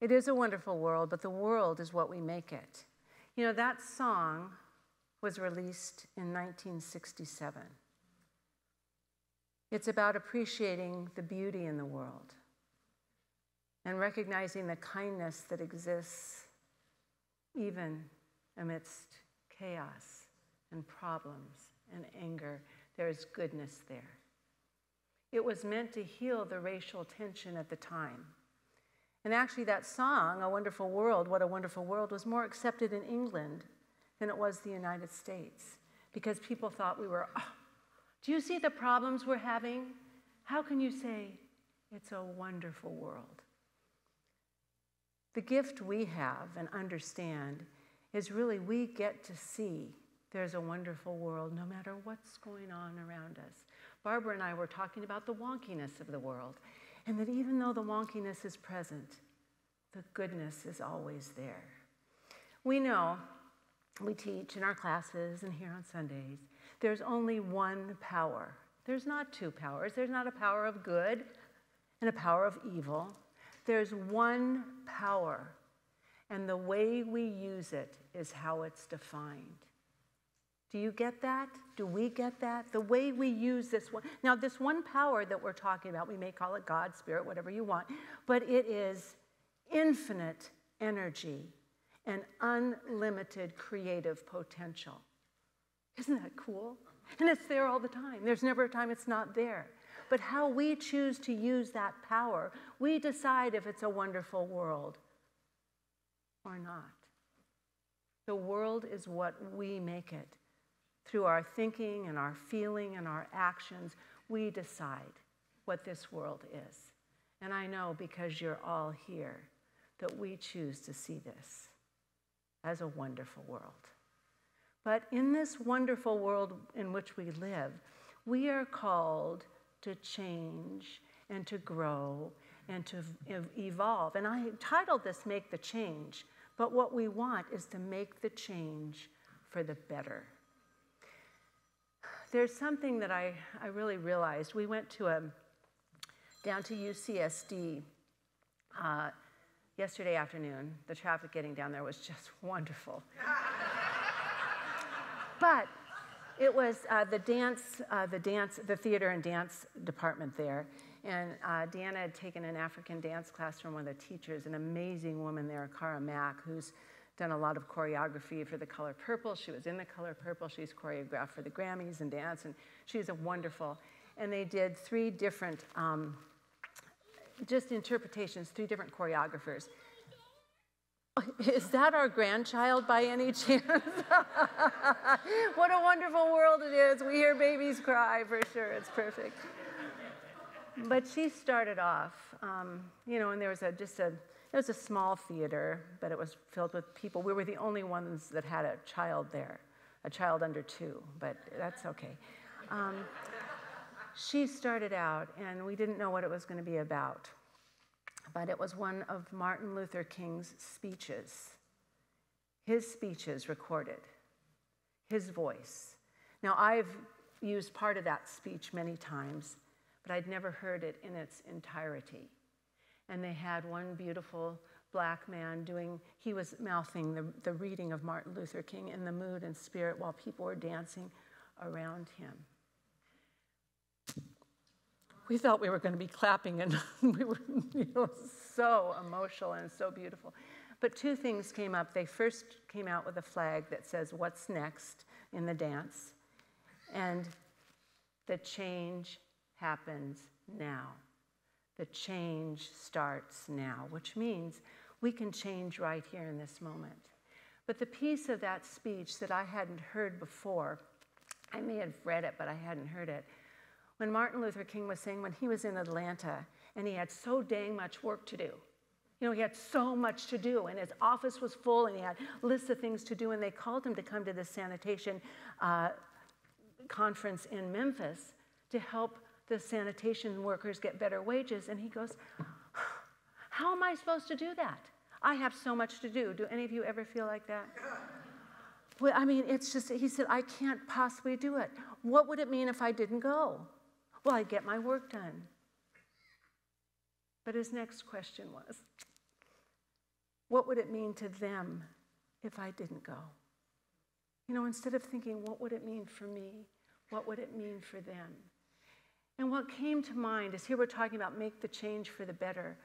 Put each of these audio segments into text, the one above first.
It is a wonderful world, but the world is what we make it. You know, that song was released in 1967. It's about appreciating the beauty in the world and recognizing the kindness that exists even amidst chaos and problems and anger. There is goodness there. It was meant to heal the racial tension at the time. And actually, that song, A Wonderful World, What a Wonderful World, was more accepted in England than it was the United States because people thought we were, oh, do you see the problems we're having? How can you say it's a wonderful world? The gift we have and understand is really we get to see there's a wonderful world no matter what's going on around us. Barbara and I were talking about the wonkiness of the world, and that even though the wonkiness is present, the goodness is always there. We know, we teach in our classes and here on Sundays, there's only one power. There's not two powers. There's not a power of good and a power of evil. There's one power, and the way we use it is how it's defined. Do you get that? Do we get that? The way we use this one. Now, this one power that we're talking about, we may call it God, Spirit, whatever you want, but it is infinite energy and unlimited creative potential. Isn't that cool? And it's there all the time. There's never a time it's not there. But how we choose to use that power, we decide if it's a wonderful world or not. The world is what we make it. Through our thinking and our feeling and our actions, we decide what this world is. And I know because you're all here that we choose to see this as a wonderful world. But in this wonderful world in which we live, we are called to change and to grow and to evolve. And I titled this Make the Change, but what we want is to make the change for the better there's something that I, I really realized. We went to a, down to UCSD uh, yesterday afternoon. The traffic getting down there was just wonderful. but it was uh, the dance, uh, the dance, the theater and dance department there. And uh, Deanna had taken an African dance class from one of the teachers, an amazing woman there, Cara Mack, who's done a lot of choreography for the color purple. She was in the color purple. She's choreographed for the Grammys and dance, and she's a wonderful. And they did three different, um, just interpretations, three different choreographers. Is that our grandchild by any chance? what a wonderful world it is. We hear babies cry for sure. It's perfect. But she started off, um, you know, and there was a, just a it was a small theater, but it was filled with people. We were the only ones that had a child there, a child under two, but that's okay. Um, she started out, and we didn't know what it was going to be about, but it was one of Martin Luther King's speeches. His speeches recorded, his voice. Now, I've used part of that speech many times, but I'd never heard it in its entirety and they had one beautiful black man doing, he was mouthing the, the reading of Martin Luther King in the mood and spirit while people were dancing around him. We thought we were going to be clapping, and we were you know, so emotional and so beautiful. But two things came up. They first came out with a flag that says, What's next in the dance? And the change happens now. The change starts now, which means we can change right here in this moment. But the piece of that speech that I hadn't heard before, I may have read it, but I hadn't heard it. When Martin Luther King was saying when he was in Atlanta and he had so dang much work to do. You know, he had so much to do, and his office was full, and he had lists of things to do, and they called him to come to this sanitation uh, conference in Memphis to help the sanitation workers get better wages. And he goes, How am I supposed to do that? I have so much to do. Do any of you ever feel like that? Well, I mean, it's just, he said, I can't possibly do it. What would it mean if I didn't go? Well, I'd get my work done. But his next question was, what would it mean to them if I didn't go? You know, instead of thinking, what would it mean for me? What would it mean for them? And what came to mind is here we're talking about make the change for the better.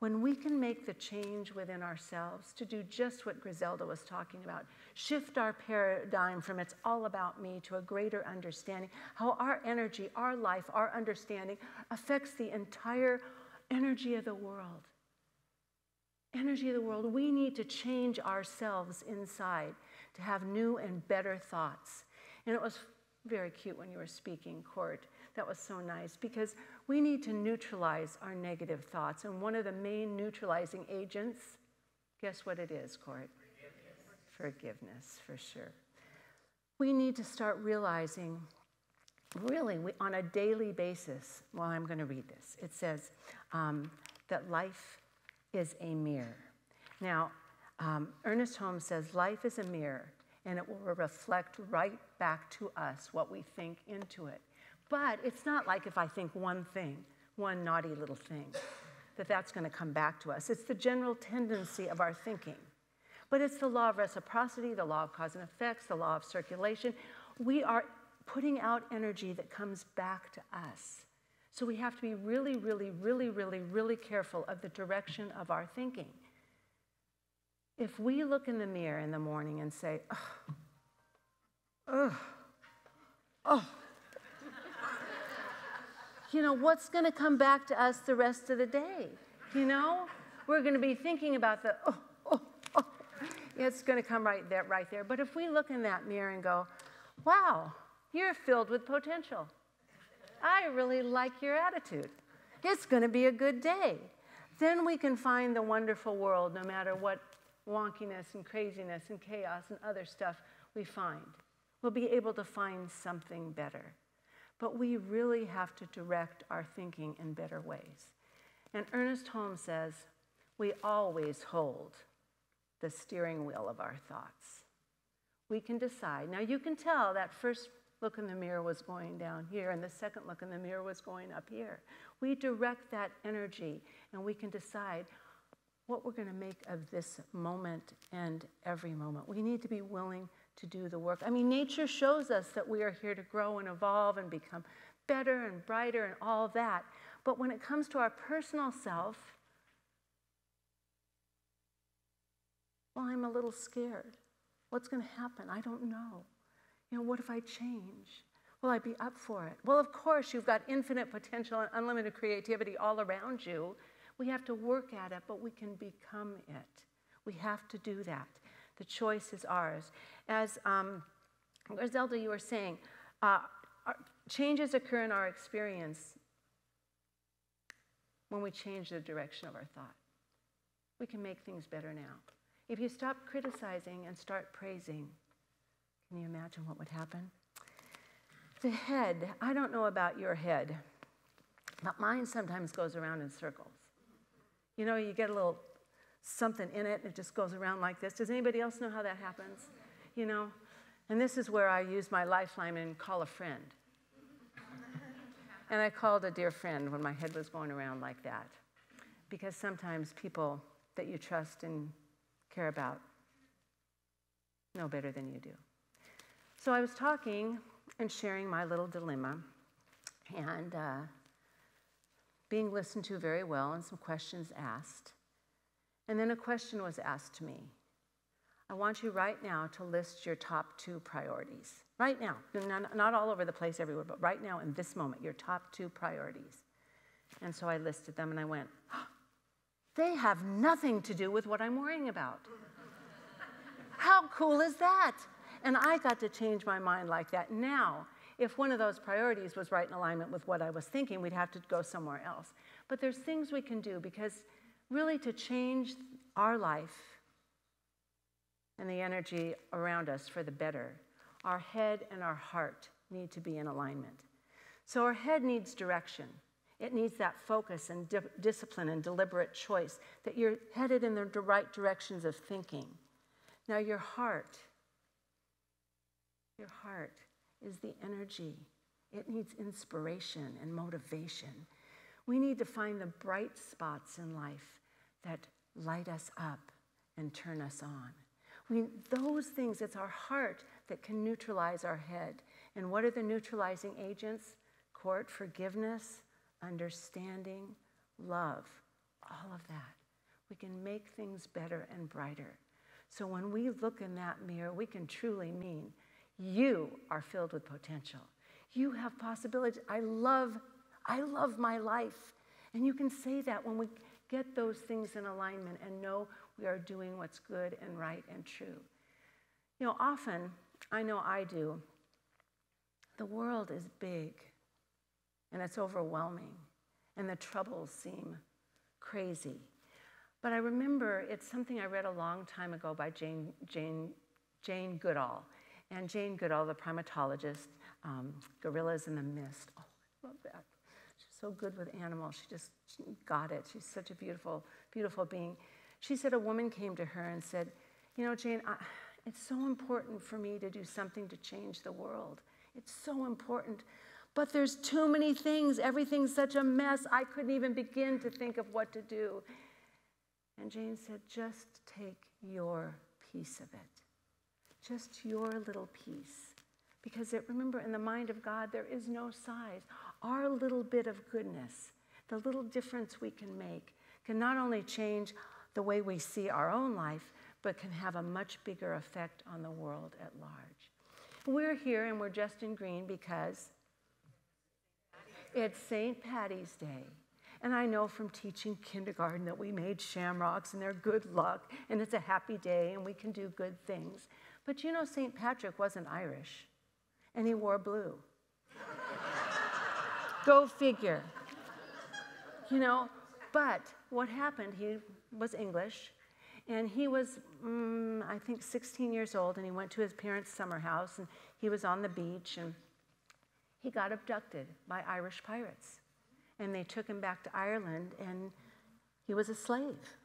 When we can make the change within ourselves to do just what Griselda was talking about, shift our paradigm from it's all about me to a greater understanding, how our energy, our life, our understanding affects the entire energy of the world. Energy of the world. We need to change ourselves inside to have new and better thoughts. And it was very cute when you were speaking, Court. That was so nice because we need to neutralize our negative thoughts. And one of the main neutralizing agents, guess what it is, Court? Forgiveness, Forgiveness for sure. We need to start realizing, really, we, on a daily basis. Well, I'm going to read this. It says um, that life is a mirror. Now, um, Ernest Holmes says life is a mirror and it will reflect right back to us what we think into it. But it's not like if I think one thing, one naughty little thing, that that's going to come back to us. It's the general tendency of our thinking. But it's the law of reciprocity, the law of cause and effects, the law of circulation. We are putting out energy that comes back to us. So we have to be really, really, really, really, really careful of the direction of our thinking. If we look in the mirror in the morning and say, oh, oh, oh, you know, what's going to come back to us the rest of the day? You know, we're going to be thinking about the, oh, oh, oh. It's going to come right there, right there. But if we look in that mirror and go, wow, you're filled with potential. I really like your attitude. It's going to be a good day. Then we can find the wonderful world no matter what wonkiness and craziness and chaos and other stuff we find. We'll be able to find something better. But we really have to direct our thinking in better ways. And Ernest Holmes says, we always hold the steering wheel of our thoughts. We can decide. Now, you can tell that first look in the mirror was going down here, and the second look in the mirror was going up here. We direct that energy, and we can decide what we're going to make of this moment and every moment. We need to be willing to do the work. I mean, nature shows us that we are here to grow and evolve and become better and brighter and all that. But when it comes to our personal self, well, I'm a little scared. What's going to happen? I don't know. You know, what if I change? Will I be up for it? Well, of course, you've got infinite potential and unlimited creativity all around you. We have to work at it, but we can become it. We have to do that. The choice is ours. As um, Griselda, you were saying, uh, changes occur in our experience when we change the direction of our thought. We can make things better now. If you stop criticizing and start praising, can you imagine what would happen? The head, I don't know about your head, but mine sometimes goes around in circles. You know, you get a little something in it, it just goes around like this. Does anybody else know how that happens? You know? And this is where I use my lifeline and call a friend. and I called a dear friend when my head was going around like that. Because sometimes people that you trust and care about know better than you do. So I was talking and sharing my little dilemma. And uh, being listened to very well and some questions asked. And then a question was asked to me. I want you right now to list your top two priorities. Right now, not, all over the place everywhere, but right now in this moment, your top two priorities. And so I listed them and I went, they have nothing to do with what I'm worrying about. How cool is that? And I got to change my mind like that. Now, if one of those priorities was right in alignment with what I was thinking, we'd have to go somewhere else. But there's things we can do because really to change our life and the energy around us for the better, our head and our heart need to be in alignment. So our head needs direction. It needs that focus and di- discipline and deliberate choice that you're headed in the right directions of thinking. Now, your heart, your heart is the energy. It needs inspiration and motivation. We need to find the bright spots in life that light us up and turn us on. We, those things, it's our heart that can neutralize our head. And what are the neutralizing agents? Court, forgiveness, understanding, love, all of that. We can make things better and brighter. So when we look in that mirror, we can truly mean you are filled with potential. You have possibilities. I love, I love my life. And you can say that when we get those things in alignment and know we are doing what's good and right and true. You know, often, I know I do, the world is big and it's overwhelming, and the troubles seem crazy. But I remember it's something I read a long time ago by Jane, Jane, Jane Goodall. And Jane Goodall, the primatologist, um, Gorillas in the Mist I love that. She's so good with animals. She just got it. She's such a beautiful, beautiful being. She said a woman came to her and said, You know, Jane, I, it's so important for me to do something to change the world. It's so important. But there's too many things. Everything's such a mess. I couldn't even begin to think of what to do. And Jane said, Just take your piece of it. Just your little piece. Because it, remember, in the mind of God, there is no size. Our little bit of goodness, the little difference we can make, can not only change the way we see our own life, but can have a much bigger effect on the world at large. We're here and we're just in green because it's St. Patty's Day. And I know from teaching kindergarten that we made shamrocks and they're good luck and it's a happy day and we can do good things. But you know, St. Patrick wasn't Irish and he wore blue. Go figure. You know, but what happened, he was English, and he was, mm, I think, 16 years old, and he went to his parents' summer house, and he was on the beach, and he got abducted by Irish pirates. And they took him back to Ireland, and he was a slave.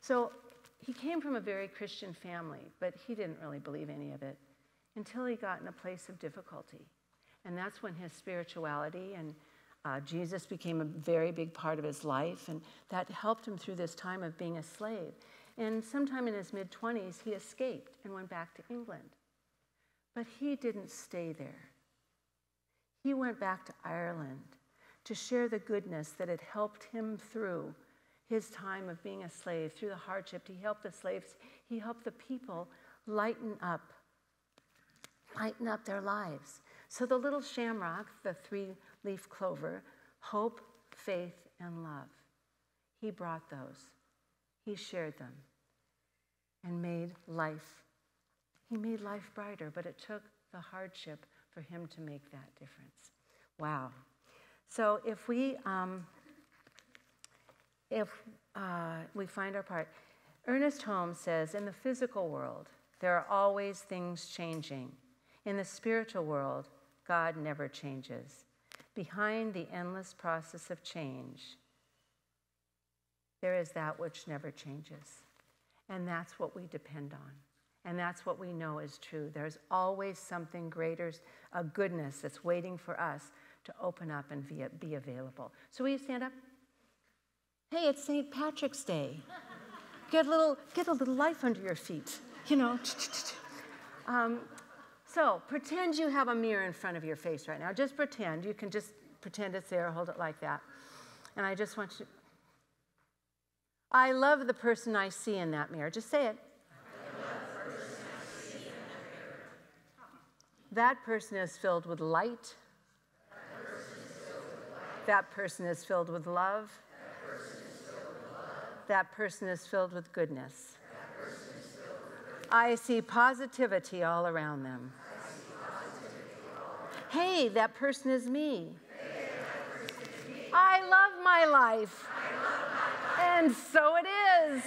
So he came from a very Christian family, but he didn't really believe any of it until he got in a place of difficulty. And that's when his spirituality and uh, Jesus became a very big part of his life, and that helped him through this time of being a slave. And sometime in his mid 20s, he escaped and went back to England. But he didn't stay there. He went back to Ireland to share the goodness that had helped him through his time of being a slave, through the hardship. He helped the slaves, he helped the people lighten up, lighten up their lives. So the little shamrock, the three leaf clover, hope, faith, and love. He brought those. He shared them and made life. He made life brighter, but it took the hardship for him to make that difference. Wow. So if we um, if uh, we find our part, Ernest Holmes says, in the physical world, there are always things changing. In the spiritual world, God never changes behind the endless process of change, there is that which never changes. And that's what we depend on. And that's what we know is true. There's always something greater, a goodness that's waiting for us to open up and be, available. So will you stand up? Hey, it's St. Patrick's Day. Get a little, get a little life under your feet, you know. Um, so pretend you have a mirror in front of your face right now. Just pretend. You can just pretend it's there, hold it like that. And I just want you. I love the person I see in that mirror. Just say it. That person is filled with light. That person is filled with love. That person is filled with goodness. I see positivity all around them. Hey, that person is me. I love my life. And so it is.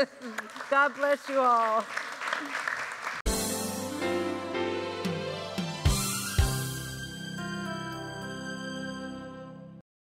God bless you all.